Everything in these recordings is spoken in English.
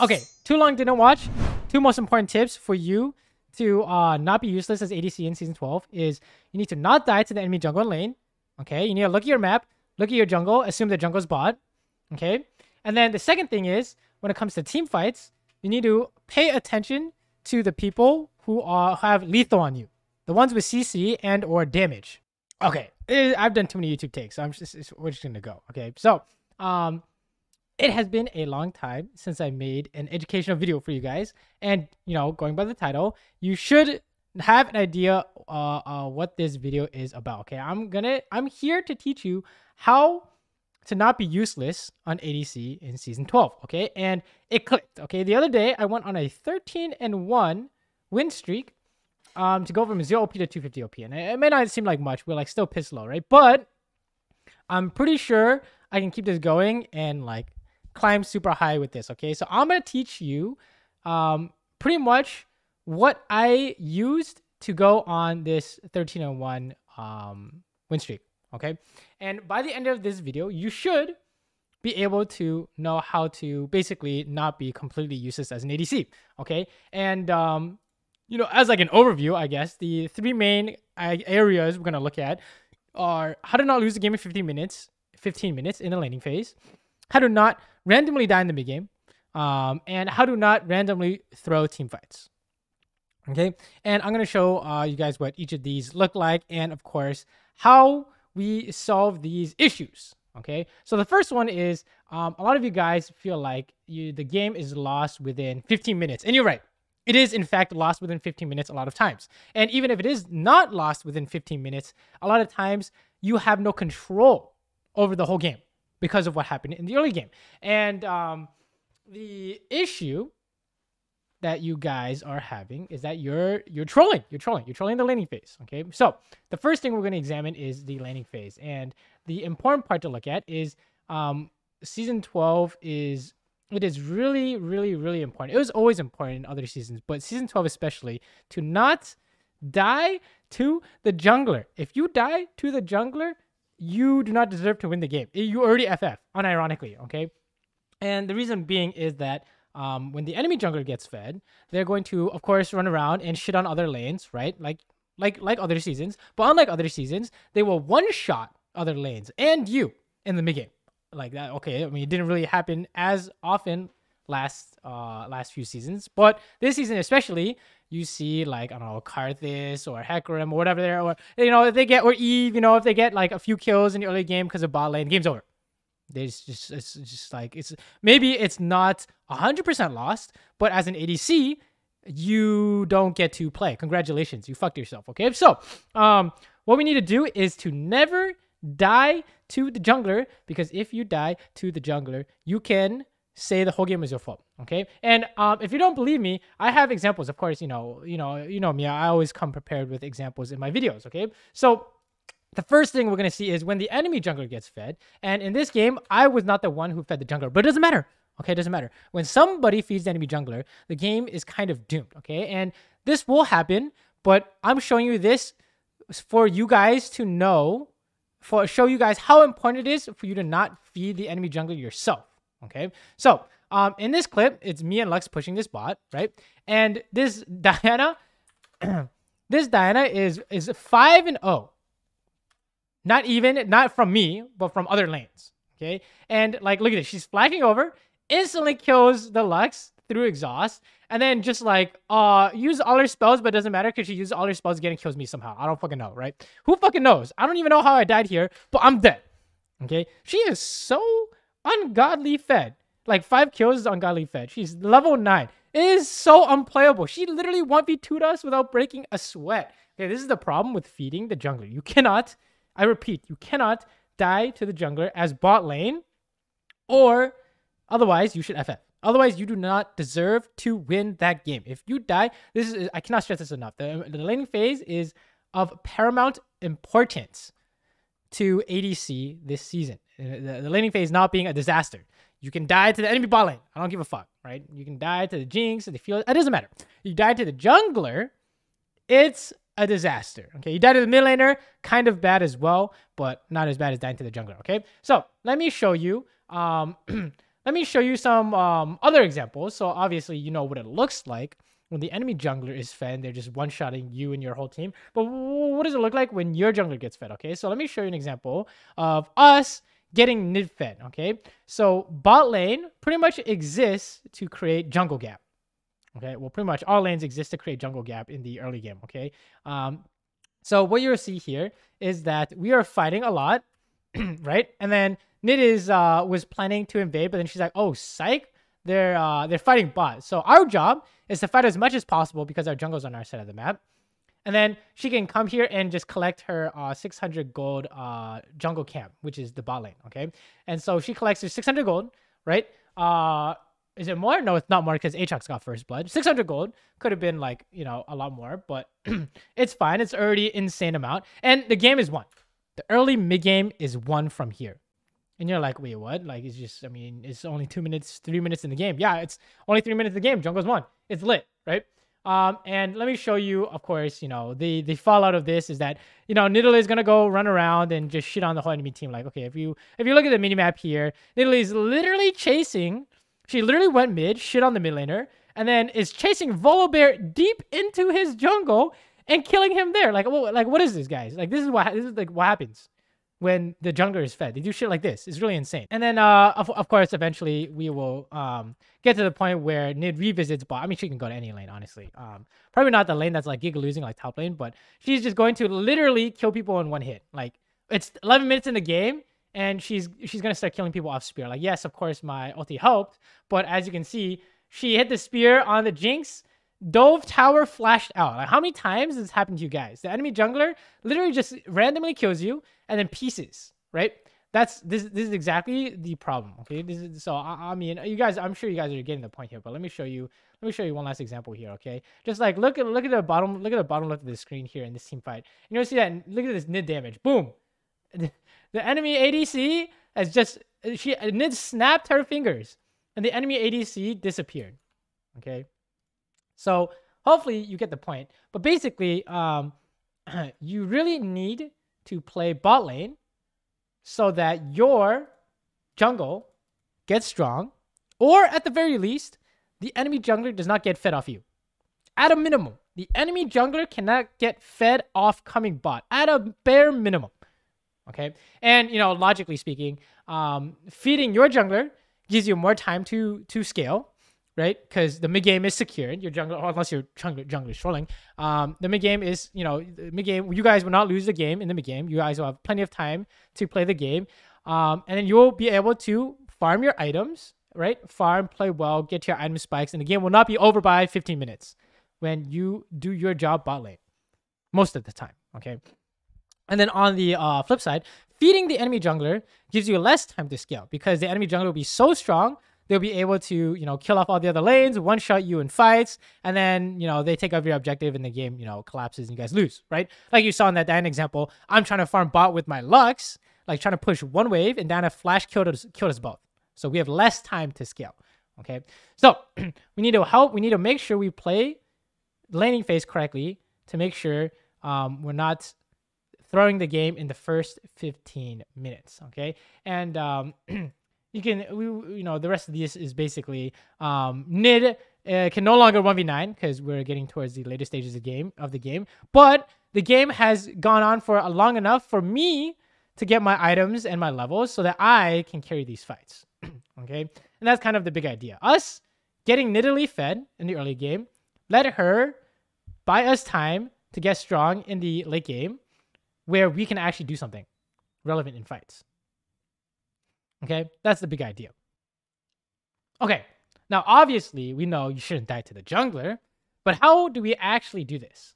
Okay, too long didn't watch. Two most important tips for you to uh, not be useless as ADC in Season 12 is you need to not die to the enemy jungle lane. Okay, you need to look at your map, look at your jungle, assume the jungle's bot. Okay, and then the second thing is when it comes to team fights, you need to pay attention to the people who are have lethal on you, the ones with CC and or damage. Okay, eh, I've done too many YouTube takes, so I'm just we're just gonna go. Okay, so um, it has been a long time since I made an educational video for you guys, and you know, going by the title, you should have an idea uh, uh what this video is about. Okay, I'm gonna I'm here to teach you how to not be useless on ADC in season 12. Okay, and it clicked. Okay, the other day I went on a 13 and 1 win streak um to go from 0 LP to 250 LP, and it, it may not seem like much. We're like still piss low, right? But I'm pretty sure I can keep this going and like climb super high with this. Okay, so I'm gonna teach you um pretty much what I used to go on this 1301 um win streak okay? And by the end of this video, you should be able to know how to basically not be completely useless as an ADC, okay? And, um, you know, as like an overview, I guess, the three main uh, areas we're to look at are how to not lose the game in 15 minutes, 15 minutes in the laning phase, how to not randomly die in the mid game, um, and how to not randomly throw team fights. Okay, and I'm gonna show uh, you guys what each of these look like, and of course how we solve these issues. Okay, so the first one is um, a lot of you guys feel like you, the game is lost within 15 minutes, and you're right. It is in fact lost within 15 minutes a lot of times. And even if it is not lost within 15 minutes, a lot of times you have no control over the whole game because of what happened in the early game. And um, the issue that you guys are having is that you're you're trolling. You're trolling. You're trolling the laning phase. Okay. So the first thing we're going to examine is the laning phase, and the important part to look at is um, season 12 is it is really really really important. It was always important in other seasons, but season 12 especially to not die to the jungler. If you die to the jungler, you do not deserve to win the game. You already FF, unironically. Okay. And the reason being is that um, when the enemy jungler gets fed, they're going to, of course, run around and shit on other lanes, right? Like, like, like other seasons. But unlike other seasons, they will one shot other lanes and you in the mid game, like that. Okay, I mean, it didn't really happen as often last uh last few seasons, but this season especially, you see like I don't know Karthus or Hecarim or whatever there, or you know if they get or Eve, you know if they get like a few kills in the early game because of bot lane, game's over. There's just it's just like it's maybe it's not hundred percent lost, but as an ADC, you don't get to play. Congratulations, you fucked yourself. Okay, so um, what we need to do is to never die to the jungler because if you die to the jungler, you can say the whole game is your fault. Okay, and um, if you don't believe me, I have examples. Of course, you know, you know, you know me. I always come prepared with examples in my videos. Okay, so the first thing we're going to see is when the enemy jungler gets fed. And in this game, I was not the one who fed the jungler, but it doesn't matter. Okay, it doesn't matter. When somebody feeds the enemy jungler, the game is kind of doomed. Okay, and this will happen, but I'm showing you this for you guys to know, for show you guys how important it is for you to not feed the enemy jungler yourself. Okay, so um, in this clip, it's me and Lux pushing this bot, right? And this Diana, this Diana is is five and oh. Not even, not from me, but from other lanes. Okay. And like, look at this. She's flagging over, instantly kills the Lux through exhaust, and then just like uh use all her spells, but doesn't matter because she uses all her spells again and kills me somehow. I don't fucking know, right? Who fucking knows? I don't even know how I died here, but I'm dead. Okay. She is so ungodly fed. Like five kills is ungodly fed. She's level nine. It is so unplayable. She literally 1v2'd us without breaking a sweat. Okay, this is the problem with feeding the jungler. You cannot I repeat, you cannot die to the jungler as bot lane, or otherwise you should FF. Otherwise, you do not deserve to win that game. If you die, this is I cannot stress this enough. The, the laning phase is of paramount importance to ADC this season. The, the laning phase not being a disaster. You can die to the enemy bot lane. I don't give a fuck, right? You can die to the Jinx, the field. It doesn't matter. You die to the jungler, it's a disaster. Okay, you die to the mid laner, kind of bad as well, but not as bad as dying to the jungler. Okay, so let me show you. Um, let me show you some um, other examples. So obviously, you know what it looks like when the enemy jungler is fed. They're just one-shotting you and your whole team. But what does it look like when your jungler gets fed? Okay, so let me show you an example of us getting Nid fed. Okay, so bot lane pretty much exists to create jungle gap. Okay, well, pretty much all lanes exist to create jungle gap in the early game. Okay, um, so what you'll see here is that we are fighting a lot, right? And then Nid is uh, was planning to invade, but then she's like, "Oh, psych! They're uh, they're fighting bot." So our job is to fight as much as possible because our jungle's on our side of the map. And then she can come here and just collect her uh, 600 gold uh, jungle camp, which is the bot lane. Okay, and so she collects her 600 gold, right? Uh, is it more? No, it's not more because Aatrox got first blood. 600 gold could have been like, you know, a lot more, but it's fine. It's already insane amount. And the game is won. The early mid game is won from here. And you're like, wait, what? Like, it's just, I mean, it's only two minutes, three minutes in the game. Yeah, it's only three minutes in the game. Jungle's won. It's lit, right? Um, and let me show you, of course, you know, the the fallout of this is that, you know, Nidalee is gonna go run around and just shit on the whole enemy team. Like, okay, if you if you look at the minimap here, Nidalee is literally chasing she literally went mid, shit on the mid laner, and then is chasing Volibear deep into his jungle and killing him there. Like, well, like what is this, guys? Like, this is what this is like what happens when the jungler is fed. They do shit like this. It's really insane. And then, uh, of, of course, eventually we will um get to the point where Nid revisits bot. I mean, she can go to any lane, honestly. Um, probably not the lane that's like giga losing like top lane, but she's just going to literally kill people in one hit. Like, it's 11 minutes in the game and she's she's gonna start killing people off spear. Like, yes, of course, my ulti helped, but as you can see, she hit the spear on the Jinx, dove tower flashed out. Like, how many times has this happened to you guys? The enemy jungler literally just randomly kills you and then pieces, right? That's this. This is exactly the problem. Okay, this is so. I, I mean, you guys. I'm sure you guys are getting the point here, but let me show you. Let me show you one last example here. Okay, just like look at look at the bottom. Look at the bottom left of the screen here in this team fight. You know, see that? Look at this nid damage. Boom. The enemy ADC has just she Nid snapped her fingers, and the enemy ADC disappeared. Okay, so hopefully you get the point. But basically, um, you really need to play bot lane so that your jungle gets strong, or at the very least, the enemy jungler does not get fed off you. At a minimum, the enemy jungler cannot get fed off coming bot. At a bare minimum. Okay, and you know, logically speaking, um, feeding your jungler gives you more time to to scale, right? Because the mid game is secured. Your jungler, unless your jungler jungler is trolling, um, the mid game is you know mid game. You guys will not lose the game in the mid game. You guys will have plenty of time to play the game, um, and then you will be able to farm your items, right? Farm, play well, get your item spikes, and the game will not be over by 15 minutes when you do your job bot lane, most of the time. Okay. And then on the uh, flip side, feeding the enemy jungler gives you less time to scale because the enemy jungler will be so strong they'll be able to you know kill off all the other lanes, one shot you in fights, and then you know they take over your objective and the game you know collapses and you guys lose, right? Like you saw in that Diana example, I'm trying to farm bot with my Lux, like trying to push one wave, and Diana flash killed us killed us both. So we have less time to scale. Okay, so we need to help. We need to make sure we play laning phase correctly to make sure um, we're not throwing the game in the first 15 minutes. Okay, and um, you can we you know the rest of this is basically um, Nid uh, can no longer 1v9 because we're getting towards the later stages of the game of the game, but the game has gone on for a long enough for me to get my items and my levels so that I can carry these fights. okay, and that's kind of the big idea. Us getting Nidalee fed in the early game, let her buy us time to get strong in the late game where we can actually do something relevant in fights. Okay, that's the big idea. Okay, now obviously we know you shouldn't die to the jungler, but how do we actually do this?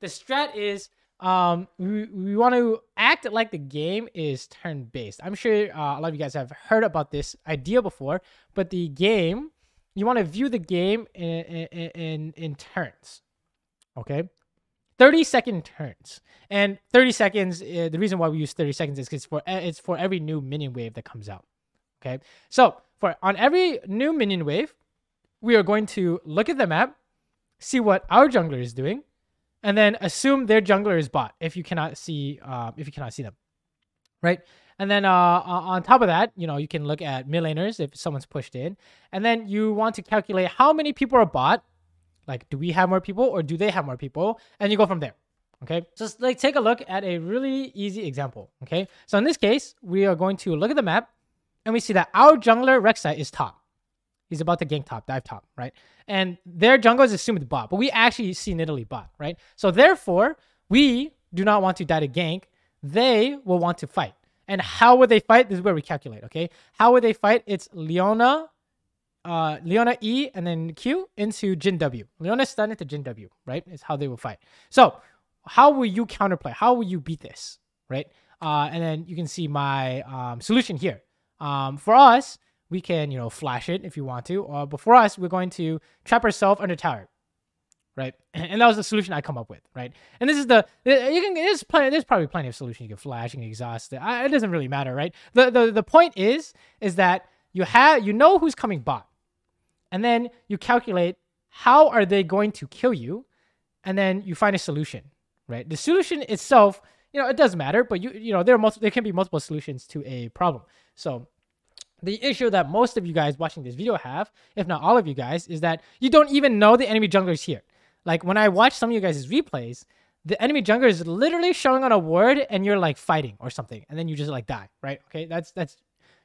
The strat is um, we, we want to act like the game is turn based. I'm sure uh, a lot of you guys have heard about this idea before, but the game, you want to view the game in, in, in, in turns. Okay, 30 second turns. And 30 seconds, uh, the reason why we use 30 seconds is because for it's for every new minion wave that comes out. Okay. So for on every new minion wave, we are going to look at the map, see what our jungler is doing, and then assume their jungler is bot if you cannot see uh, if you cannot see them. Right? And then uh, on top of that, you know, you can look at mid laners if someone's pushed in. And then you want to calculate how many people are bot. Like, do we have more people or do they have more people? And you go from there. Okay. Just like take a look at a really easy example. Okay. So in this case, we are going to look at the map and we see that our jungler Rek'Sai is top. He's about to gank top, dive top, right? And their jungle is assumed bot, but we actually see Nidalee bot, right? So therefore, we do not want to die to gank. They will want to fight. And how would they fight? This is where we calculate, okay? How would they fight? It's Leona, uh, Leona E, and then Q into Jhin W. Leona stun into Jhin W, right? Is how they will fight. So how will you counterplay? How will you beat this, right? Uh, and then you can see my um, solution here. Um, for us, we can, you know, flash it if you want to. Or, but for us, we're going to trap ourselves under tower right? And that was the solution I come up with, right? And this is the you can there's plenty there's probably plenty of solutions you can flash, can exhaust it. I, it doesn't really matter, right? The the the point is is that you have you know who's coming bot, and then you calculate how are they going to kill you, and then you find a solution, right? The solution itself, you know, it does matter, but you you know there are multiple there can be multiple solutions to a problem. So the issue that most of you guys watching this video have, if not all of you guys, is that you don't even know the enemy jungler is here. Like when I watch some of you guys' replays, the enemy jungler is literally showing on a ward and you're like fighting or something, and then you just like die, right? Okay, that's that's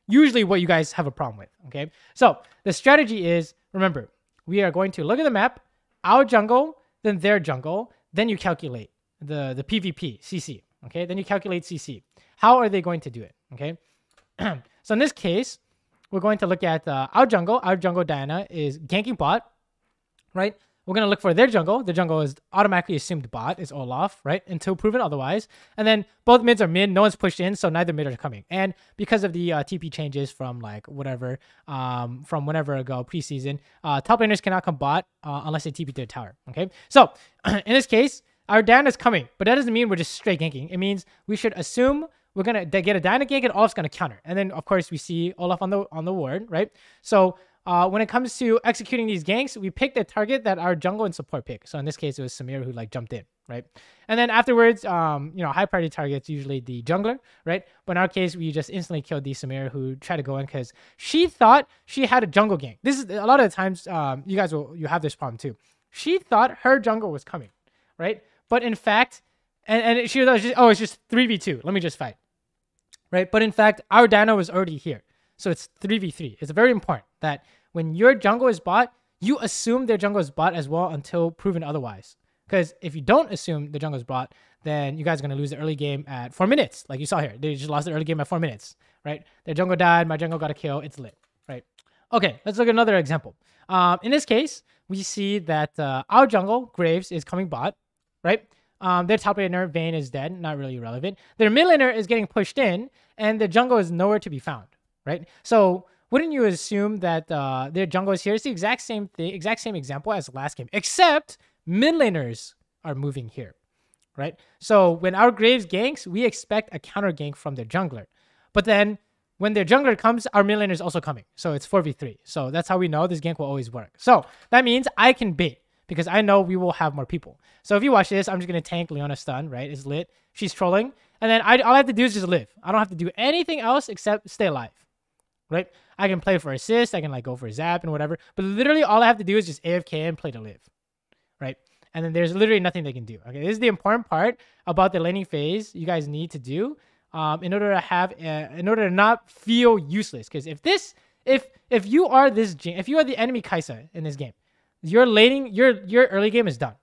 usually what you guys have a problem with. Okay, so the strategy is remember we are going to look at the map, our jungle, then their jungle, then you calculate the the PvP CC. Okay, then you calculate CC. How are they going to do it? Okay, so in this case, we're going to look at uh, our jungle. Our jungle Diana is ganking bot, right? We're going to look for their jungle. The jungle is automatically assumed bot is Olaf, right? Until proven otherwise. And then both mids are mid. No one's pushed in, so neither mid are coming. And because of the uh, TP changes from like whatever, um, from whenever ago, preseason, uh, top laners cannot come bot uh, unless they TP to the tower, okay? So in this case, our Dan is coming, but that doesn't mean we're just straight ganking. It means we should assume we're gonna get a Diana gank and Olaf's gonna counter. And then of course we see Olaf on the on the ward, right? So uh, when it comes to executing these ganks, we pick the target that our jungle and support pick. So in this case, it was Samir who like jumped in, right? And then afterwards, um, you know, high priority targets usually the jungler, right? But in our case, we just instantly killed the Samir who tried to go in because she thought she had a jungle gank. This is a lot of the times um, you guys will you have this problem too. She thought her jungle was coming, right? But in fact, and, and she was just, oh, it's just 3v2. Let me just fight. Right? But in fact, our Dano was already here. So it's 3v3. It's very important that when your jungle is bot, you assume their jungle is bot as well until proven otherwise. Because if you don't assume the jungle is bot, then you guys are going to lose the early game at four minutes, like you saw here. They just lost the early game at four minutes, right? Their jungle died, my jungle got a kill, it's lit, right? Okay, let's look at another example. Um, in this case, we see that uh, our jungle, Graves, is coming bot, right? Um, their top laner, Vayne, is dead, not really relevant. Their mid laner is getting pushed in, and the jungle is nowhere to be found, right? So wouldn't you assume that uh, their jungle is here? It's the exact same thing, exact same example as last game, except mid laners are moving here, right? So when our Graves ganks, we expect a counter gank from their jungler. But then when their jungler comes, our mid laner is also coming. So it's 4v3. So that's how we know this gank will always work. So that means I can bait because I know we will have more people. So if you watch this, I'm just going to tank Leona stun, right? It's lit. She's trolling. And then I, all I have to do is just live. I don't have to do anything else except stay alive, right? I can play for assist. I can like go for zap and whatever. But literally all I have to do is just AFK and play to live, right? And then there's literally nothing they can do. Okay, this is the important part about the laning phase. You guys need to do um, in order to have, uh, in order to not feel useless. Because if this, if if you are this, if you are the enemy Kai'Sa in this game, your laning, your your early game is done.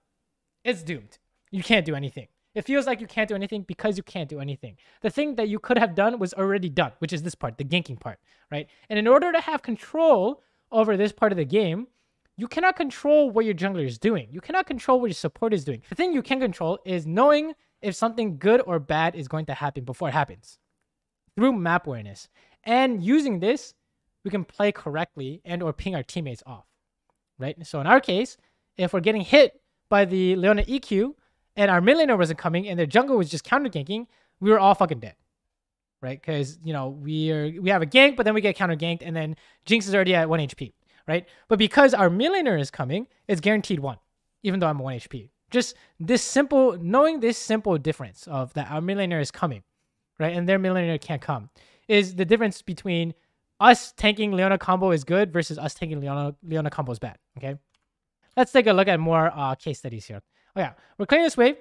It's doomed. You can't do anything. It feels like you can't do anything because you can't do anything. The thing that you could have done was already done, which is this part, the ganking part, right? And in order to have control over this part of the game, you cannot control what your jungler is doing. You cannot control what your support is doing. The thing you can control is knowing if something good or bad is going to happen before it happens through map awareness. And using this, we can play correctly and or ping our teammates off, right? So in our case, if we're getting hit by the Leona EQ, and our mid laner wasn't coming and their jungle was just counter ganking, we were all fucking dead. Right? Because, you know, we are we have a gank, but then we get counter ganked, and then Jinx is already at 1 HP. Right? But because our mid laner is coming, it's guaranteed one, even though I'm 1 HP. Just this simple, knowing this simple difference of that our mid laner is coming, right? And their mid laner can't come. Is the difference between us tanking Leona combo is good versus us tanking Leona Leona combo is bad. Okay. Let's take a look at more uh, case studies here. Oh yeah, we're clearing this wave.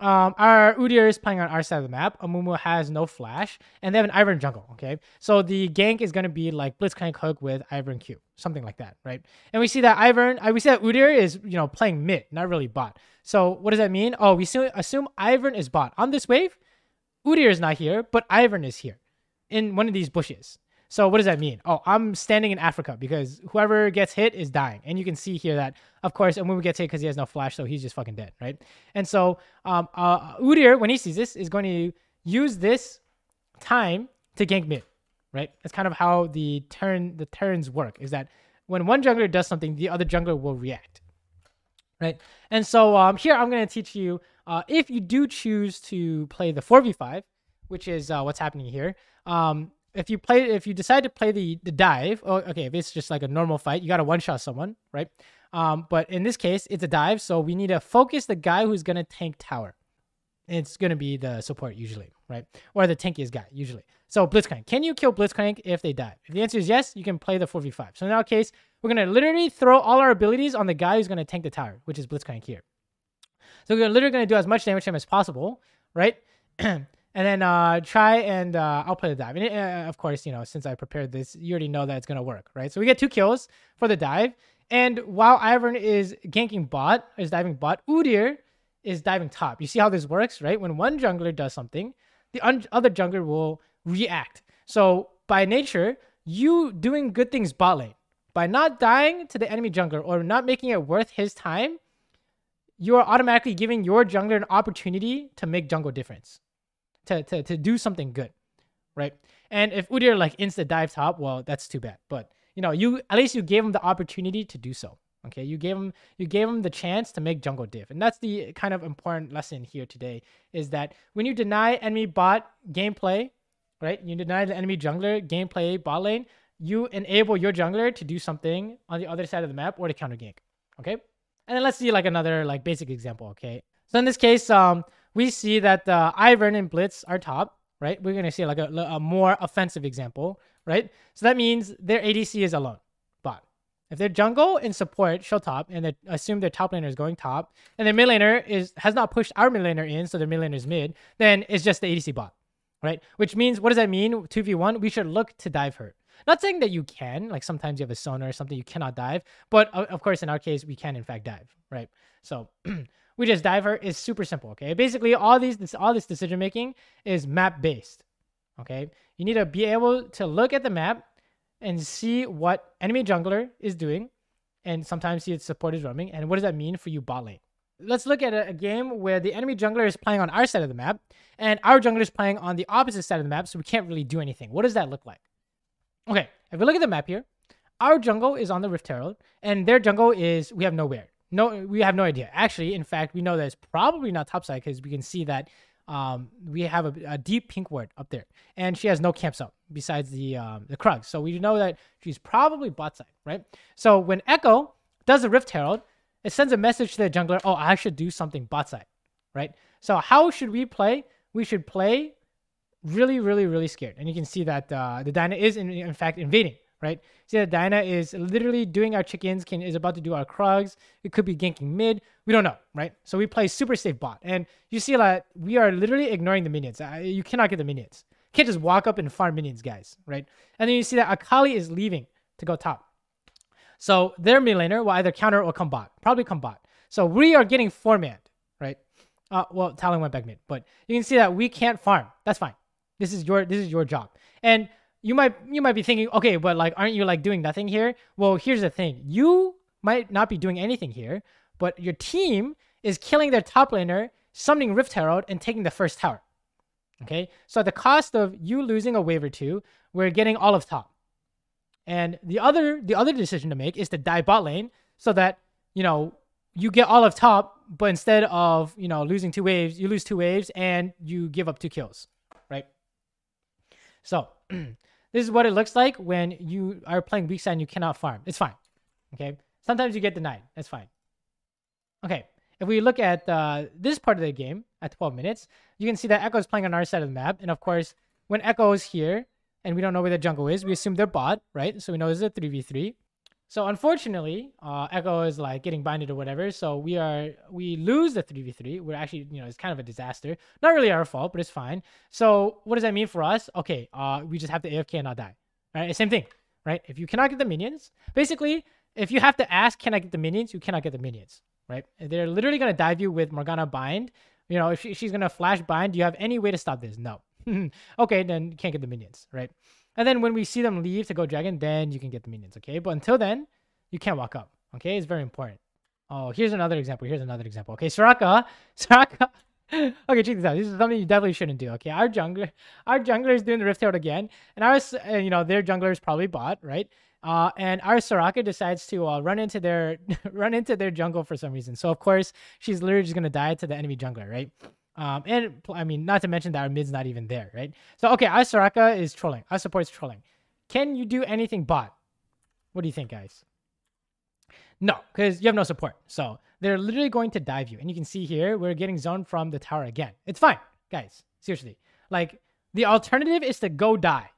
Um, our Udyr is playing on our side of the map. Amumu has no flash, and they have an Ivern jungle. Okay, so the gank is gonna be like Blitzcrank hook with Ivern Q, something like that, right? And we see that Ivern, uh, we see that Udyr is you know playing mid, not really bot. So what does that mean? Oh, we assume, assume Ivern is bot on this wave. Udyr is not here, but Ivern is here in one of these bushes. So what does that mean? Oh, I'm standing in Africa because whoever gets hit is dying. And you can see here that, of course, and when we get hit because he has no flash, so he's just fucking dead, right? And so um, uh, Udyr, when he sees this, is going to use this time to gank mid, right? That's kind of how the turn the turns work. Is that when one jungler does something, the other jungler will react, right? And so um, here I'm going to teach you uh, if you do choose to play the 4v5, which is uh, what's happening here. Um, if you play if you decide to play the the dive oh, okay if it's just like a normal fight you gotta one shot someone right? Um but in this case it's a dive so we need to focus the guy who's gonna tank tower. It's gonna be the support usually right? Or the tankiest guy usually. So blitzcrank can you kill blitzcrank if they dive if the answer is yes you can play the 4v5 so in our case we're gonna literally throw all our abilities on the guy who's gonna tank the tower which is blitzcrank here. So we're literally gonna do as much damage to him as possible right and then uh, try and uh, I'll play the dive. And uh, of course, you know, since I prepared this, you already know that it's gonna work, right? So we get two kills for the dive, and while Ivern is ganking bot, is diving bot, Udyr is diving top. You see how this works, right? When one jungler does something, the other jungler will react. So by nature, you doing good things bot lane by not dying to the enemy jungler or not making it worth his time, you are automatically giving your jungler an opportunity to make jungle difference to, to, to do something good, right? And if Udyr like insta dive top, well, that's too bad. But you know, you at least you gave him the opportunity to do so. Okay, you gave him you gave him the chance to make jungle diff, and that's the kind of important lesson here today. Is that when you deny enemy bot gameplay, right? You deny the enemy jungler gameplay bot lane, you enable your jungler to do something on the other side of the map or to counter gank. Okay, and then let's see like another like basic example. Okay, so in this case, um, we see that uh, Ivern and Blitz are top, right? We're going to see like a, a, more offensive example, right? So that means their ADC is alone, bot. If their jungle and support show top, and they assume their top laner is going top, and their mid laner is has not pushed our mid laner in, so their mid laner is mid, then it's just the ADC bot, right? Which means, what does that mean? 2v1, we should look to dive her. Not saying that you can, like sometimes you have a Sona or something you cannot dive, but of course in our case, we can in fact dive, right? So we just diver is super simple. Okay, basically all these this, all this decision making is map based. Okay, you need to be able to look at the map and see what enemy jungler is doing, and sometimes see its support is roaming. And what does that mean for you bot lane? Let's look at a, a game where the enemy jungler is playing on our side of the map, and our jungler is playing on the opposite side of the map, so we can't really do anything. What does that look like? Okay, if we look at the map here, our jungle is on the Rift Herald, and their jungle is we have nowhere. No, we have no idea. Actually, in fact, we know that it's probably not topside because we can see that um, we have a, a, deep pink ward up there, and she has no camps up besides the um, the Krugs. So we know that she's probably bot side, right? So when Ekko does a Rift Herald, it sends a message to the jungler, oh, I should do something bot side, right? So how should we play? We should play really, really, really scared. And you can see that uh, the Diana is in, in fact invading right? See that Diana is literally doing our chickens, can is about to do our Krugs. It could be ganking mid. We don't know, right? So we play super safe bot. And you see that we are literally ignoring the minions. You cannot get the minions. You can't just walk up and farm minions, guys, right? And then you see that Akali is leaving to go top. So their mid laner will either counter or come bot. Probably come bot. So we are getting four man, right? Uh, well, Talon went back mid, but you can see that we can't farm. That's fine. This is your this is your job. And you might you might be thinking, okay, but like, aren't you like doing nothing here? Well, here's the thing: you might not be doing anything here, but your team is killing their top laner, summoning Rift Herald, and taking the first tower. Okay, so at the cost of you losing a wave or two, we're getting all of top. And the other the other decision to make is to die bot lane so that you know you get all of top, but instead of you know losing two waves, you lose two waves and you give up two kills, right? So This is what it looks like when you are playing weak side and you cannot farm. It's fine. Okay. Sometimes you get denied. That's fine. Okay. If we look at uh, this part of the game at 12 minutes, you can see that Ekko is playing on our side of the map. And of course, when Ekko is here and we don't know where the jungle is, we assume they're bot, right? So we know this is a 3v3. So unfortunately, uh, Ekko is like getting binded or whatever. So we are we lose the 3v3. We're actually, you know, it's kind of a disaster. Not really our fault, but it's fine. So what does that mean for us? Okay, uh, we just have to AFK and not die. Right? Same thing, right? If you cannot get the minions, basically, if you have to ask, can I get the minions? You cannot get the minions, right? They're literally gonna dive you with Morgana bind. You know, if she, she's gonna flash bind, do you have any way to stop this? No. okay, then you can't get the minions, right? And then when we see them leave to go dragon, then you can get the minions, okay? But until then, you can't walk up, okay? It's very important. Oh, here's another example. Here's another example. Okay, Soraka, Soraka. okay, check this out. This is something you definitely shouldn't do. Okay, our jungler, our jungler is doing the Rift Herald again, and our, uh, you know, their jungler is probably bot, right? Uh, and our Soraka decides to uh, run into their run into their jungle for some reason. So of course she's literally just gonna die to the enemy jungler, right? Um, and I mean, not to mention that our mid's not even there, right? So okay, our Soraka is trolling. Our support trolling. Can you do anything bot? What do you think, guys? No, because you have no support. So they're literally going to dive you. And you can see here, we're getting zoned from the tower again. It's fine, guys. Seriously. Like, the alternative is to go die.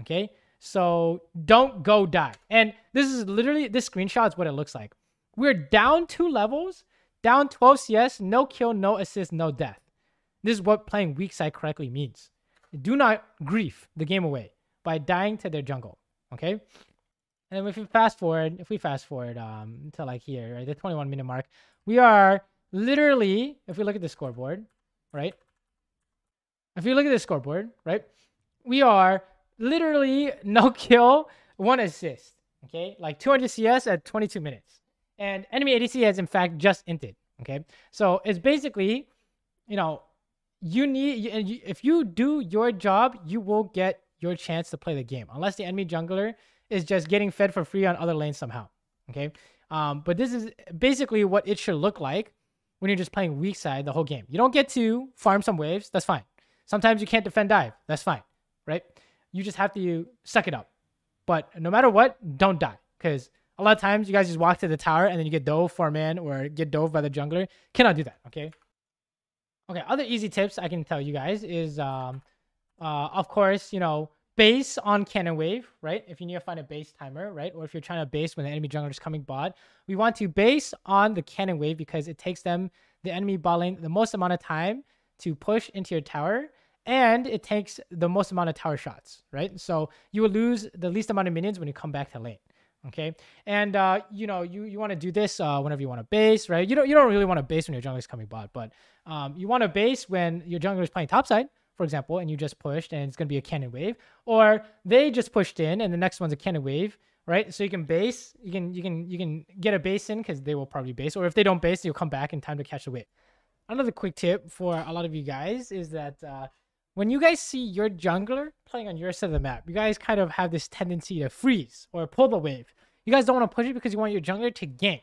Okay? So don't go die. And this is literally, this screenshot is what it looks like. We're down two levels, down 12 CS, no kill, no assist, no death. This is what playing weak side correctly means. Do not grief the game away by dying to their jungle. Okay? And if we fast forward, if we fast forward um to like here, right, the 21 minute mark, we are literally, if we look at the scoreboard, right? If you look at the scoreboard, right, we are literally no kill, one assist. Okay, like 200 CS at 22 minutes, and enemy ADC has in fact just inted. Okay, so it's basically, you know, you need if you do your job, you will get your chance to play the game, unless the enemy jungler is just getting fed for free on other lanes somehow. Okay. Um, but this is basically what it should look like when you're just playing weak side the whole game. You don't get to farm some waves. That's fine. Sometimes you can't defend dive. That's fine. Right. You just have to suck it up. But no matter what, don't die. Because a lot of times you guys just walk to the tower and then you get dove for a man or get dove by the jungler. Cannot do that. Okay. Okay. Other easy tips I can tell you guys is, um, uh, of course, you know, base on cannon wave, right? If you need to find a base timer, right? Or if you're trying to base when the enemy jungler is coming bot, we want to base on the cannon wave because it takes them, the enemy bot lane, the most amount of time to push into your tower and it takes the most amount of tower shots, right? So you will lose the least amount of minions when you come back to lane. Okay, and uh, you know you you want to do this uh, whenever you want to base, right? You don't you don't really want to base when your jungler is coming bot, but um, you want to base when your jungler is playing topside, for example, and you just pushed and it's going to be a cannon wave, or they just pushed in and the next one's a cannon wave, right? So you can base, you can you can you can get a base in because they will probably base, or if they don't base, you'll come back in time to catch the wave. Another quick tip for a lot of you guys is that uh, when you guys see your jungler playing on your side of the map, you guys kind of have this tendency to freeze or pull the wave. You guys don't want to push it because you want your jungler to gank.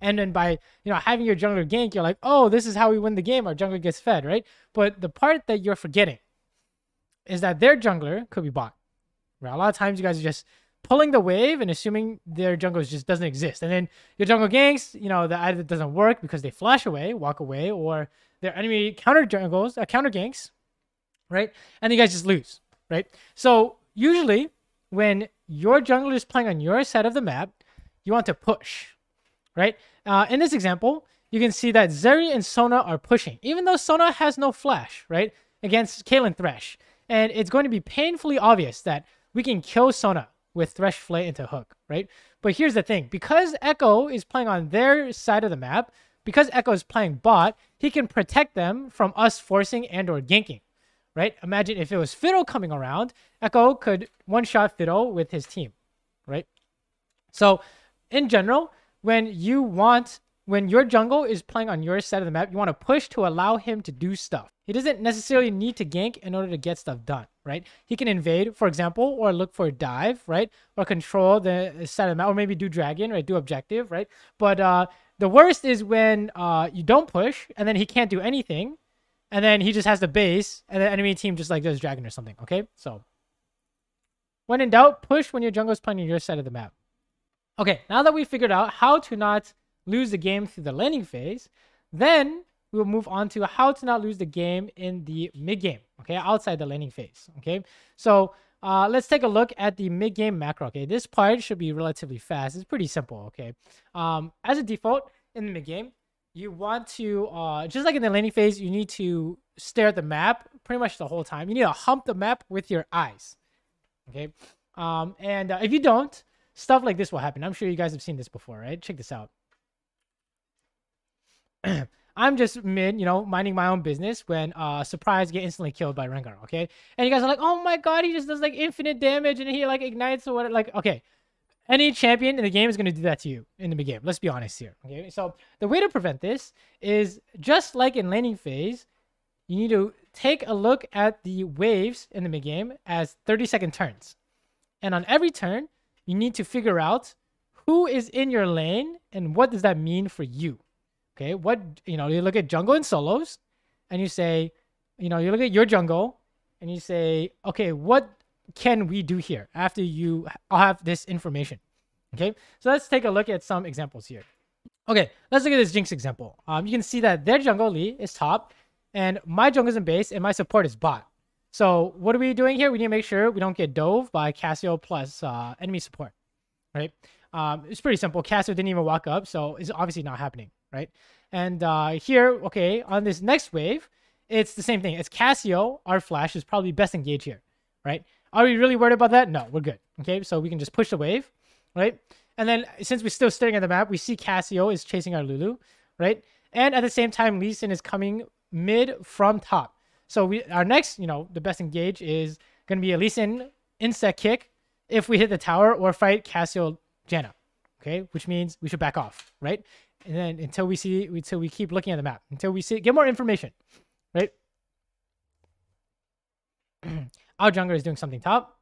And then by you know having your jungler gank, you're like, oh, this is how we win the game. Our jungler gets fed, right? But the part that you're forgetting is that their jungler could be bot. Right? A lot of times you guys are just pulling the wave and assuming their jungle just doesn't exist. And then your jungle ganks, you know, that either doesn't work because they flash away, walk away, or their enemy counter jungles, uh, counter ganks, right? And you guys just lose, right? So usually when your jungler is playing on your side of the map, you want to push, right? Uh, in this example, you can see that Zeri and Sona are pushing, even though Sona has no flash, right? Against Caitlyn Thresh. And it's going to be painfully obvious that we can kill Sona with Thresh Flay into Hook, right? But here's the thing. Because Ekko is playing on their side of the map, because Ekko is playing bot, he can protect them from us forcing and or ganking, right? Imagine if it was Fiddle coming around, Ekko could one-shot Fiddle with his team, right? So in general, when you want when your jungle is playing on your side of the map, you want to push to allow him to do stuff. He doesn't necessarily need to gank in order to get stuff done, right? He can invade, for example, or look for a dive, right? Or control the side of the map, or maybe do dragon, right? Do objective, right? But uh, the worst is when uh, you don't push, and then he can't do anything, and then he just has the base, and the enemy team just like does dragon or something, okay? So, when in doubt, push when your jungle is playing on your side of the map. Okay, now that we figured out how to not lose the game through the laning phase, then we will move on to how to not lose the game in the mid game, okay, outside the laning phase, okay? So uh, let's take a look at the mid game macro, okay? This part should be relatively fast. It's pretty simple, okay? Um, as a default in the mid game, you want to, uh, just like in the laning phase, you need to stare at the map pretty much the whole time. You need to hump the map with your eyes, okay? Um, and uh, if you don't, stuff like this will happen. I'm sure you guys have seen this before, right? Check this out. I'm just mid, you know, minding my own business when uh surprise get instantly killed by Rengar, okay? And you guys are like, oh my god, he just does like infinite damage and he like ignites or what like okay. Any champion in the game is gonna do that to you in the game. Let's be honest here. Okay. So the way to prevent this is just like in laning phase, you need to take a look at the waves in the mid game as 30 second turns. And on every turn, you need to figure out who is in your lane and what does that mean for you. Okay, what you know, you look at jungle and solos, and you say, you know, you look at your jungle, and you say, okay, what can we do here after you have this information? Okay, so let's take a look at some examples here. Okay, let's look at this Jinx example. Um, you can see that their jungle Lee is top, and my jungle is in base, and my support is bot. So what are we doing here? We need to make sure we don't get dove by Cassio plus uh, enemy support, right? Um, it's pretty simple. Cassio didn't even walk up, so it's obviously not happening, right? And uh, here, okay, on this next wave, it's the same thing. It's Cassio, our flash is probably best engaged here, right? Are we really worried about that? No, we're good. Okay, so we can just push the wave, right? And then since we're still staring at the map, we see Cassio is chasing our Lulu, right? And at the same time, Lee Sin is coming mid from top. So we our next, you know, the best engage is gonna be a Lee Sin Insec kick if we hit the tower or fight Cassio Janna. Okay, which means we should back off, right? And then until we see, until we keep looking at the map, until we see, get more information, right? Our jungler is doing something top.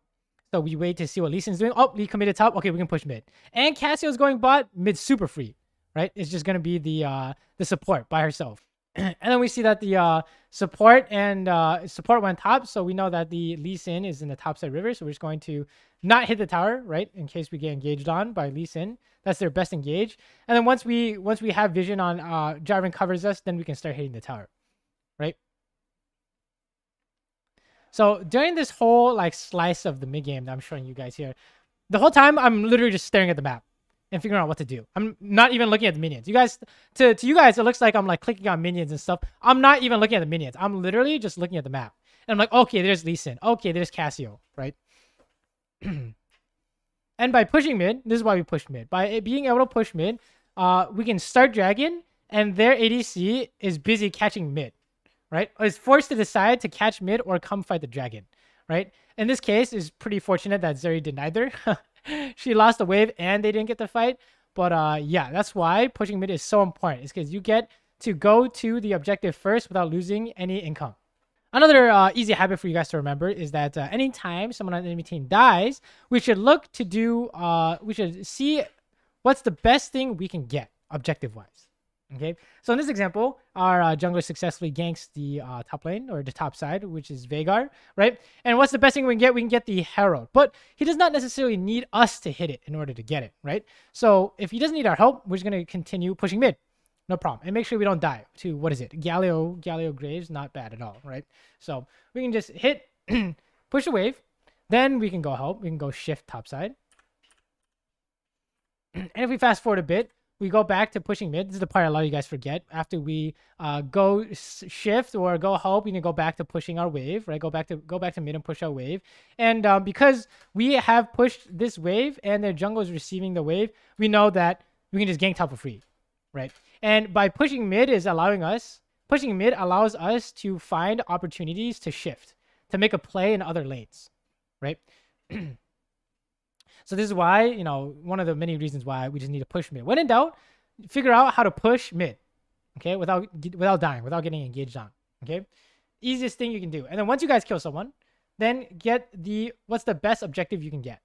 So we wait to see what Lee Sin's doing. Oh, Lee committed top. Okay, we can push mid. And Cassio's going bot. Mid super free, right? It's just gonna be the uh the support by herself. and then we see that the uh support and uh support went top. So we know that the Lee Sin is in the top side river. So we're just going to not hit the tower, right? In case we get engaged on by Lee Sin. That's their best engage. And then once we once we have vision on uh covers us, then we can start hitting the tower. Right? So during this whole like slice of the mid game that I'm showing you guys here, the whole time I'm literally just staring at the map and figuring out what to do. I'm not even looking at the minions. You guys, to, to you guys, it looks like I'm like clicking on minions and stuff. I'm not even looking at the minions. I'm literally just looking at the map. And I'm like, okay, there's Lee Sin. Okay, there's Cassio, right? and by pushing mid, this is why we push mid. By being able to push mid, uh, we can start dragon, and their ADC is busy catching mid, right? Is forced to decide to catch mid or come fight the dragon, right? In this case, is pretty fortunate that Zeri did neither. she lost the wave and they didn't get the fight. But uh, yeah, that's why pushing mid is so important. It's because you get to go to the objective first without losing any income. Another uh, easy habit for you guys to remember is that uh, anytime someone on the enemy team dies, we should look to do, uh, we should see what's the best thing we can get objective wise. Okay, so in this example, our uh, jungler successfully ganks the uh, top lane or the top side, which is Veigar, right? And what's the best thing we can get? We can get the Herald, but he does not necessarily need us to hit it in order to get it, right? So if he doesn't need our help, we're just gonna continue pushing mid. No problem. And make sure we don't die to, what is it? Galio, Galio Graves, not bad at all, right? So we can just hit, push a wave. Then we can go help. We can go shift top side. and if we fast forward a bit, we go back to pushing mid. This is the part a lot of you guys forget. After we uh, go shift or go help, we need to go back to pushing our wave, right? Go back to go back to mid and push our wave. And um, because we have pushed this wave and their jungle is receiving the wave, we know that we can just gank top for free, right? And by pushing mid is allowing us, pushing mid allows us to find opportunities to shift, to make a play in other lanes, right? so this is why, you know, one of the many reasons why we just need to push mid. When in doubt, figure out how to push mid, okay, without without dying, without getting engaged on, okay? Easiest thing you can do. And then once you guys kill someone, then get the, what's the best objective you can get?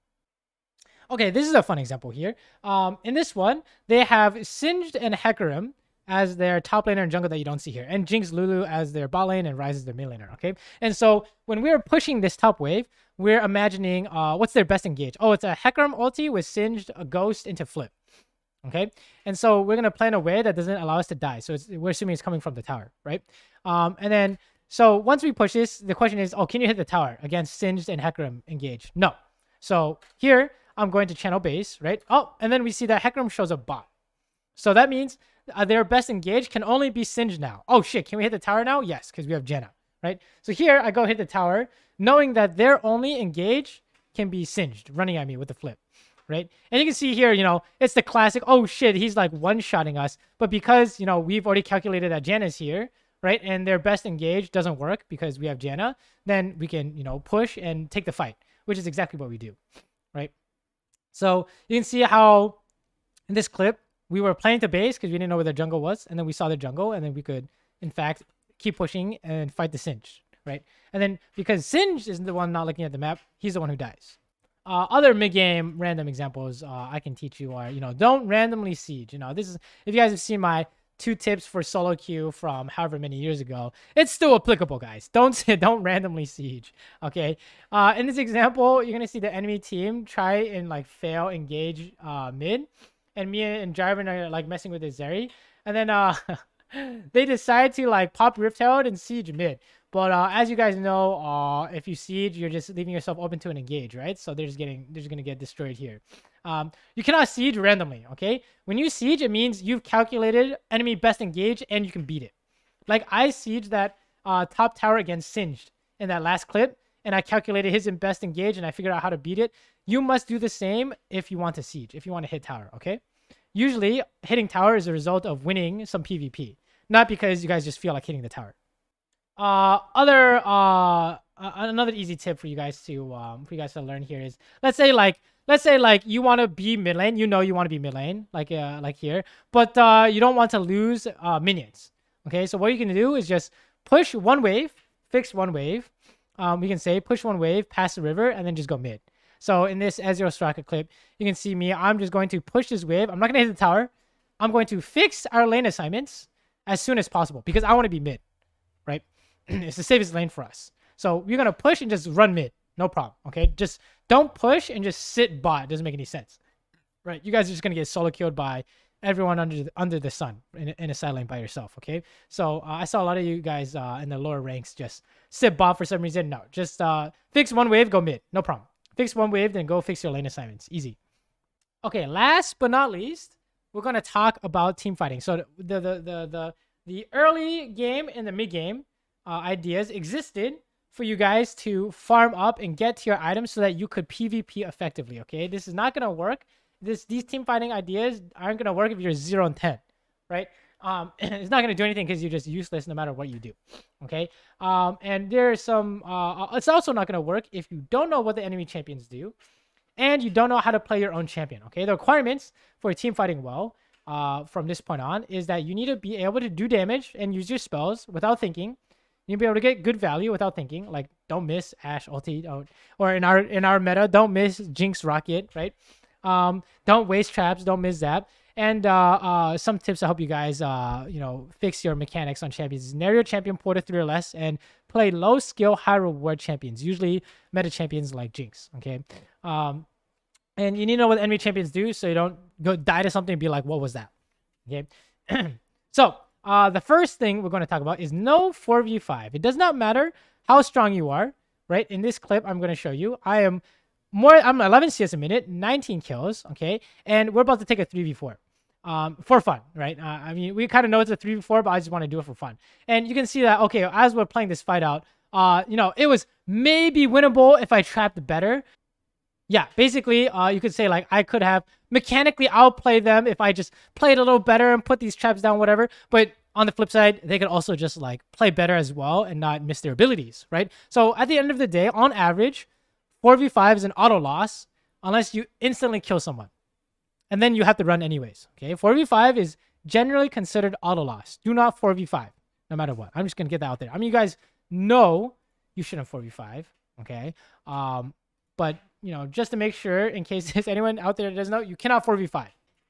Okay, this is a fun example here. Um, in this one, they have Singed and Hecarim as their top laner and jungle that you don't see here, and Jinx Lulu as their bot lane and Ryze as their mid laner. Okay, and so when we're pushing this top wave, we're imagining uh, what's their best engage. Oh, it's a Hecarim ulti with Singed, a Ghost into Fling. Okay, and so we're gonna plan a way that doesn't allow us to die. So we're assuming it's coming from the tower, right? Um, and then so once we push this, the question is, oh, can you hit the tower against Singed and Hecarim engage? No. So here I'm going to channel base, right? Oh, and then we see that Hecarim shows a bot. So that means uh, their best engage can only be Singed now. Oh shit, can we hit the tower now? Yes, because we have Janna, right? So here I go hit the tower, knowing that their only engage can be Singed, running at me with the fling right? And you can see here, you know, it's the classic, oh shit, he's like one-shotting us. But because, you know, we've already calculated that Janna's here, right? And their best engage doesn't work because we have Janna, then we can, you know, push and take the fight, which is exactly what we do, right? So you can see how in this clip, we were playing to base because we didn't know where the jungle was. And then we saw the jungle and then we could, in fact, keep pushing and fight the Singe, right? And then because Singe isn't the one not looking at the map, he's the one who dies. Uh, other mid-game random examples uh, I can teach you are, you know, don't randomly siege. You know, this is, if you guys have seen my two tips for solo queue from however many years ago, it's still applicable, guys. Don't don't randomly siege, okay? Uh, in this example, you're gonna see the enemy team try and like fail engage uh, mid, and me and Jarvan are like messing with his Zeri, and then uh, they decide to like pop Rift Herald and siege mid. But uh, as you guys know, uh, if you siege, you're just leaving yourself open to an engage, right? So they're just getting, they're just gonna get destroyed here. Um, you cannot siege randomly, okay? When you siege, it means you've calculated enemy best engage and you can beat it. Like I siege that uh, top tower against Singed in that last clip, and I calculated his best engage and I figured out how to beat it. You must do the same if you want to siege, if you want to hit tower, okay? Usually, hitting tower is a result of winning some PvP, not because you guys just feel like hitting the tower. Uh, other uh, another easy tip for you guys to um for you guys to learn here is let's say like let's say like you want to be mid lane, you know you want to be mid lane like uh like here, but uh you don't want to lose uh minions. Okay, so what you can do is just push one wave, fix one wave. Um, we can say push one wave past the river and then just go mid. So in this Ezreal Straka clip, you can see me. I'm just going to push this wave. I'm not going to hit the tower. I'm going to fix our lane assignments as soon as possible because I want to be mid, right? it's the safest lane for us. So you're gonna push and just run mid, no problem. Okay, just don't push and just sit bot. It doesn't make any sense, right? You guys are just gonna get solo killed by everyone under the, under the sun in, in a side lane by yourself. Okay, so uh, I saw a lot of you guys uh, in the lower ranks just sit bot for some reason. No, just uh, fix one wave, go mid, no problem. Fix one wave, then go fix your lane assignments. Easy. Okay, last but not least, we're gonna talk about team fighting. So the the the the, the early game and the mid game uh, ideas existed for you guys to farm up and get to your items so that you could PvP effectively, okay? This is not to work. This These team fighting ideas aren't to work if you're 0 and 10, right? Um, it's not going to do anything because you're just useless no matter what you do, okay? Um, and there's some... Uh, uh it's also not going to work if you don't know what the enemy champions do and you don't know how to play your own champion, okay? The requirements for team fighting well uh, from this point on is that you need to be able to do damage and use your spells without thinking You'll be able to get good value without thinking. Like don't miss Ashe ulti, or in our in our meta, don't miss Jinx rocket, right? Um, don't waste traps, don't miss zap. And uh, uh, some tips to help you guys, uh, you know, fix your mechanics on champions. Narrow champion porter three or less, and play low skill, high reward champions. Usually meta champions like Jinx. Okay. Um, and you need to know what enemy champions do, so you don't go die to something and be like, "What was that?" Okay. so uh, the first thing we're going to talk about is no 4v5. It does not matter how strong you are, right? In this clip, I'm going to show you. I am more, I'm 11 CS a minute, 19 kills, okay? And we're about to take a 3v4 um, for fun, right? Uh, I mean, we kind of know it's a 3v4, but I just want to do it for fun. And you can see that, okay, as we're playing this fight out, uh, you know, it was maybe winnable if I trapped better, yeah, basically, uh, you could say like I could have mechanically outplay them if I just played a little better and put these traps down, whatever. But on the flip side, they could also just like play better as well and not miss their abilities, right? So at the end of the day, on average, 4v5 is an auto loss unless you instantly kill someone. And then you have to run anyways, okay? 4v5 is generally considered auto loss. Do not 4v5, no matter what. I'm just going to get that out there. I mean, you guys know you shouldn't 4v5, okay? Um, but you know, just to make sure, in case there's anyone out there that doesn't know, you cannot 4v5.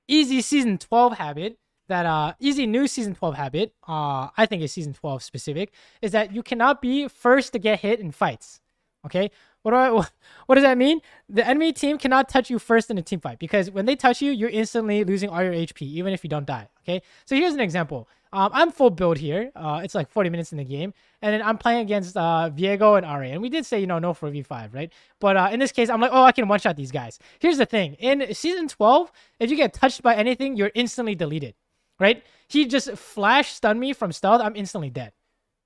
Easy season 12 habit that uh easy new season 12 habit, uh I think is season 12 specific, is that you cannot be first to get hit in fights. Okay? What do I, what does that mean? The enemy team cannot touch you first in a team fight because when they touch you, you're instantly losing all your HP, even if you don't die. Okay, so here's an example. Um, I'm full build here. Uh, it's like 40 minutes in the game, and then I'm playing against uh, Viego and Ahri, and we did say you know no 4v5, right? But uh, in this case, I'm like, oh, I can one shot these guys. Here's the thing: in season 12, if you get touched by anything, you're instantly deleted, right? He just flash stun me from stealth. I'm instantly dead,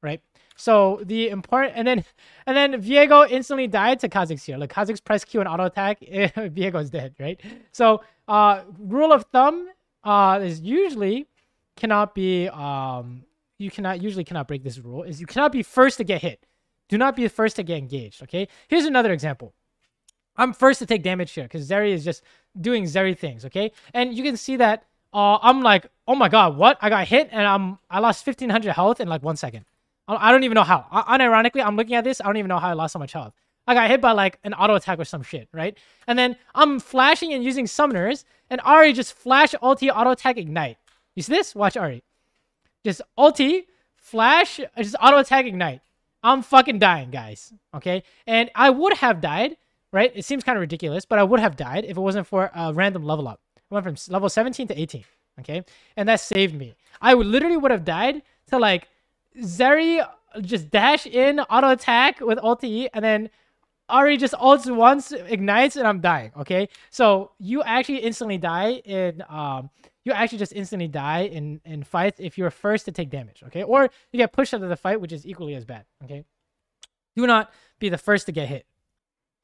right? So the important and then and then Viego instantly died to Kha'Zix here. Like Kha'Zix press Q and auto attack, Viego's dead, right? So uh rule of thumb uh is usually cannot be um you cannot usually cannot break this rule is you cannot be first to get hit. Do not be the first to get engaged. Okay. Here's another example. I'm first to take damage here because Zeri is just doing Zeri things. Okay, and you can see that uh, I'm like, oh my god, what? I got hit and I'm I lost 1500 health in like one second. I don't even know how. Unironically, I'm looking at this. I don't even know how I lost so much health. I got hit by like an auto attack or some shit, right? And then I'm flashing and using summoners, and Ahri just flash ulti auto attack ignite. You see this? Watch Ahri. Just ulti, flash, just auto attack ignite. I'm fucking dying, guys. Okay? And I would have died, right? It seems kind of ridiculous, but I would have died if it wasn't for a random level up. I went from level 17 to 18. Okay? And that saved me. I would literally would have died to like Zeri just dash in, auto attack with ulti, and then Ahri just ults once, ignites, and I'm dying. Okay, so you actually instantly die in um, you actually just instantly die in in fights if you're first to take damage. Okay, or you get pushed out of the fight, which is equally as bad. Okay, do not be the first to get hit.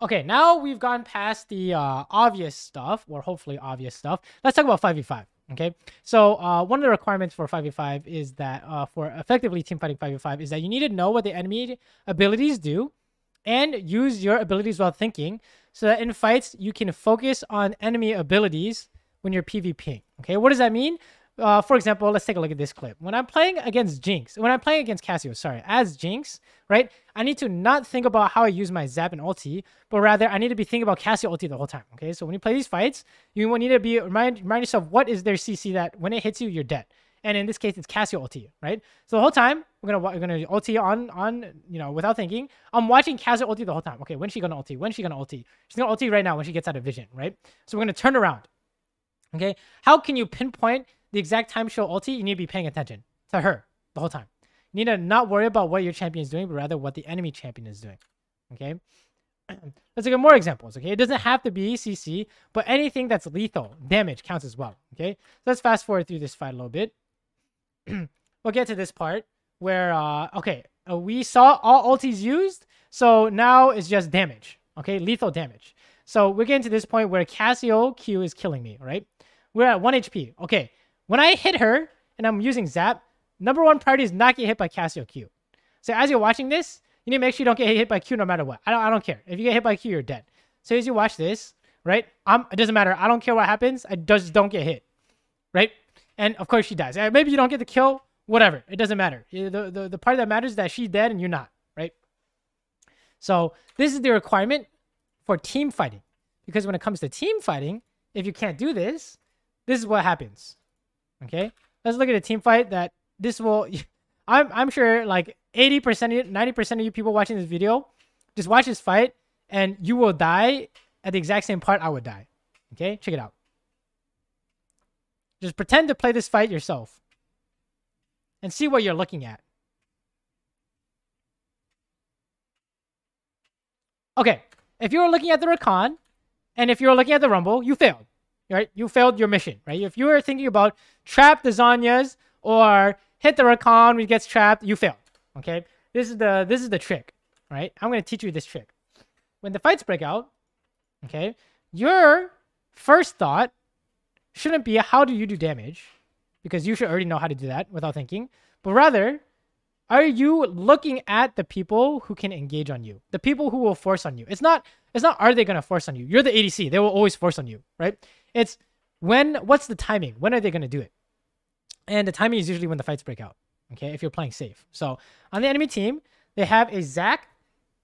Okay, now we've gone past the uh, obvious stuff, or hopefully obvious stuff. Let's talk about 5v5. Okay, so uh, one of the requirements for 5v5 is that uh, for effectively team fighting 5v5 is that you need to know what the enemy abilities do and use your abilities while thinking so that in fights you can focus on enemy abilities when you're PvPing. Okay, what does that mean? Uh, for example, let's take a look at this clip. When I'm playing against Jinx, when I'm playing against Cassio, sorry, as Jinx, right? I need to not think about how I use my Zap and ulti, but rather I need to be thinking about Cassio ulti the whole time. Okay, so when you play these fights, you need to be remind remind yourself what is their CC that when it hits you, you're dead. And in this case, it's Cassio ulti, right? So the whole time we're gonna we're gonna ulti on on you know without thinking. I'm watching Cassio ulti the whole time. Okay, when's she gonna ulti? When's she gonna ulti? She's gonna ulti right now when she gets out of vision, right? So we're gonna turn around. Okay, how can you pinpoint the exact time she'll ulti, you need to be paying attention to her the whole time. You need to not worry about what your champion is doing, but rather what the enemy champion is doing. Okay? Let's look at more examples. Okay, it doesn't have to be CC, but anything that's lethal damage counts as well. Okay, so let's fast forward through this fight a little bit. we'll get to this part where uh, okay, uh, we saw all ultis used, so now it's just damage. Okay, lethal damage. So we're getting to this point where Cassio Q is killing me. Right, we're at one HP. Okay, when I hit her and I'm using Zap, number one priority is not get hit by Cassio Q. So as you're watching this, you need to make sure you don't get hit by Q no matter what. I don't, I don't care. If you get hit by Q, you're dead. So as you watch this, right? I'm, it doesn't matter. I don't care what happens. I just don't get hit, right? And of course she dies. Maybe you don't get the kill. Whatever. It doesn't matter. The, the, the part that matters is that she's dead and you're not, right? So this is the requirement for team fighting. Because when it comes to team fighting, if you can't do this, this is what happens. Okay, let's look at a team fight that this will. I'm I'm sure like 80%, 90% of you people watching this video, just watch this fight and you will die at the exact same part I would die. Okay, check it out. Just pretend to play this fight yourself and see what you're looking at. Okay, if you were looking at the Rakan and if you were looking at the Rumble, you failed right? You failed your mission, right? If you were thinking about trap the Zhonya's or hit the Rakan when he gets trapped, you fail. Okay, this is the this is the trick, right? I'm gonna teach you this trick. When the fights break out, okay, your first thought shouldn't be how do you do damage, because you should already know how to do that without thinking, but rather are you looking at the people who can engage on you the people who will force on you it's not it's not are they to force on you you're the adc they will always force on you right it's when what's the timing when are they to do it and the timing is usually when the fights break out okay if you're playing safe. So on the enemy team they have a zac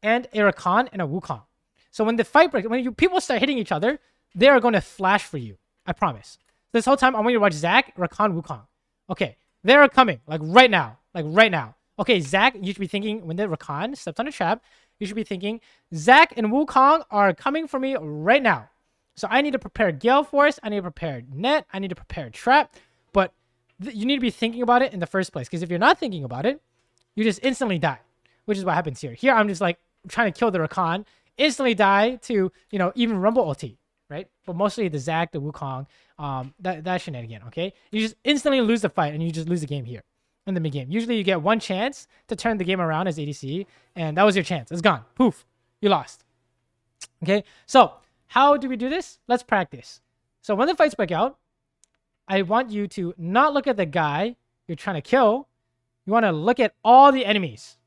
and a rakan and a wukong. So when the fight breaks when you people start hitting each other they are going to flash for you i promise. This whole time i want you to watch zac rakan wukong. Okay they are coming like right now like right now. Okay, Zac, you should be thinking when the Rakan steps on a trap, you should be thinking, Zac and Wukong are coming for me right now. So I need to prepare Gale Force, I need to prepare Net, I need to prepare Trap, you need to be thinking about it in the first place. Because if you're not thinking about it, you just instantly die, which is what happens here. Here, I'm just like trying to kill the Rakan, instantly die to, you know, even Rumble ulti, right? But mostly the Zac, the Wukong, um, that, that shenanigan, okay? You just instantly lose the fight and you just lose the game here in the mid game. Usually you get one chance to turn the game around as ADC, and that was your chance. It's gone. Poof. You lost. Okay, so how do we do this? Let's practice. So when the fights break out, I want you to not look at the guy you're trying to kill. You want to look at all the enemies.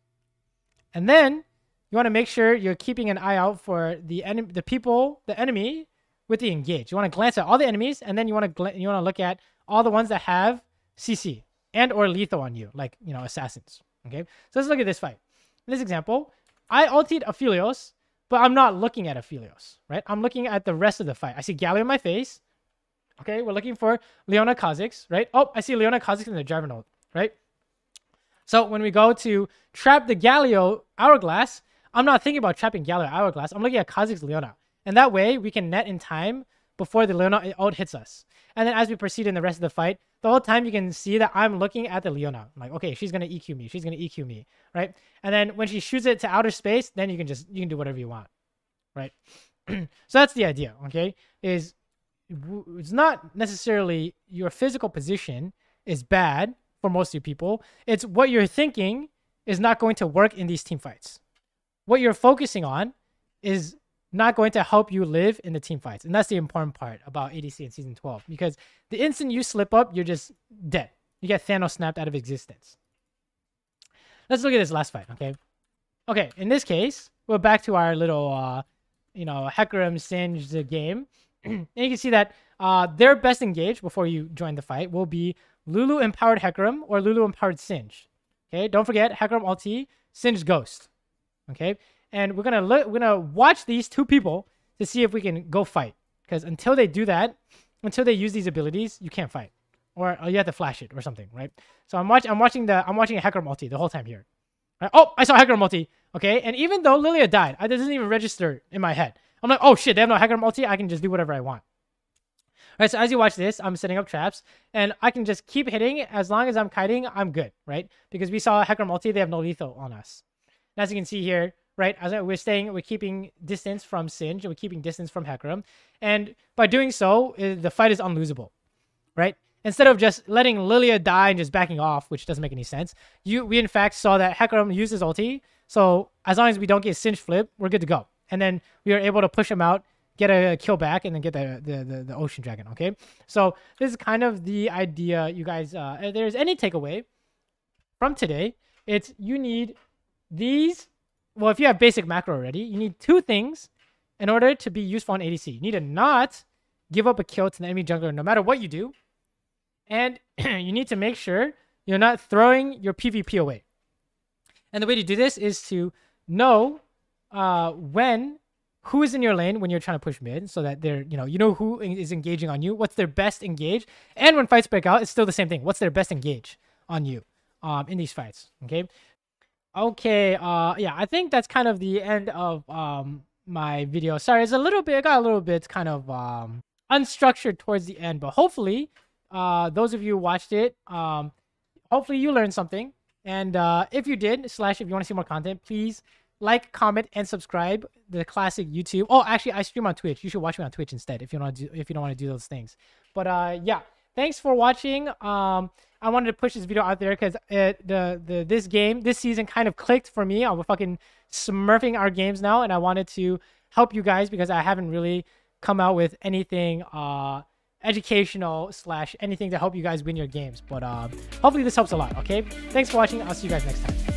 And then you want to make sure you're keeping an eye out for the enemy, the people, the enemy with the engage. You want to glance at all the enemies, and then you want to you want to look at all the ones that have CC and or lethal on you, like you know assassins. Okay, so let's look at this fight. In this example, I ulted Aphelios, but I'm not looking at Aphelios, right? I'm looking at the rest of the fight. I see Galio in my face. Okay, we're looking for Leona Kha'Zix, right? Oh, I see Leona Kha'Zix in the driver node, right? So when we go to trap the Galio Hourglass, I'm not thinking about trapping Galio Hourglass. I'm looking at Kha'Zix Leona. And that way, we can net in time before the Leona ult hits us. And then as we proceed in the rest of the fight, the whole time you can see that I'm looking at the Leona. I'm like, okay, she's gonna EQ me. She's gonna EQ me, right? And then when she shoots it to outer space, then you can just you can do whatever you want, right? so that's the idea. Okay, is it's not necessarily your physical position is bad for most of you people. It's what you're thinking is not going to work in these team fights. What you're focusing on is not going to help you live in the team fights. And that's the important part about ADC in season 12. Because the instant you slip up, you're just dead. You get Thanos snapped out of existence. Let's look at this last fight, okay? Okay, in this case, we're back to our little, uh, you know, Hecarim Singed game. and you can see that uh, their best engage before you join the fight will be Lulu Empowered Hecarim or Lulu Empowered Singe. Okay, don't forget Hecarim ulti, Singe Ghost. Okay, and we're gonna look, we're gonna watch these two people to see if we can go fight. Because until they do that, until they use these abilities, you can't fight, or, or you have to flash it or something, right? So I'm watching, I'm watching the, I'm watching Hecarim ulti the whole time here. Right? Oh, I saw Hecarim ulti. Okay, and even though Lilia died, it doesn't even register in my head. I'm like, oh shit, they have no Hecarim ulti. I can just do whatever I want. All right, so as you watch this, I'm setting up traps, and I can just keep hitting. As long as I'm kiting, I'm good, right? Because we saw Hecarim ulti, they have no lethal on us. And as you can see here, right? As we're staying, we're keeping distance from Singe, we're keeping distance from Hecarim, and by doing so, eh, the fight is unlosable, right? Instead of just letting Lilia die and just backing off, which doesn't make any sense, you we in fact saw that Hecarim uses ulti, so as long as we don't get Singe fling, we're good to go. And then we are able to push him out, get a kill back, and then get the the, the, the Ocean Dragon, okay? So this is kind of the idea, you guys, uh, if there's any takeaway from today, it's you need these well, if you have basic macro already, you need two things in order to be useful on ADC. You need to not give up a kill to the enemy jungler no matter what you do. And you need to make sure you're not throwing your PvP away. And the way to do this is to know uh, when, who is in your lane when you're trying to push mid so that they're, you know, you know who is engaging on you, what's their best engage. And when fights break out, it's still the same thing. What's their best engage on you um, in these fights, okay? Okay, uh, yeah, I think that's kind of the end of um my video. Sorry, it's a little bit, I got a little bit kind of um unstructured towards the end, but hopefully, uh, those of you watched it, um, hopefully you learned something. And uh, if you did, slash, if you want to see more content, please like, comment, and subscribe. The classic YouTube. Oh, actually, I stream on Twitch. You should watch me on Twitch instead if you don't do, if you don't want to do those things. But uh, yeah, thanks for watching. Um, I wanted to push this video out there because the the this game this season kind of clicked for me. I'm fucking smurfing our games now, and I wanted to help you guys because I haven't really come out with anything uh educational slash anything to help you guys win your games. But uh, hopefully this helps a lot. Okay, thanks for watching. I'll see you guys next time.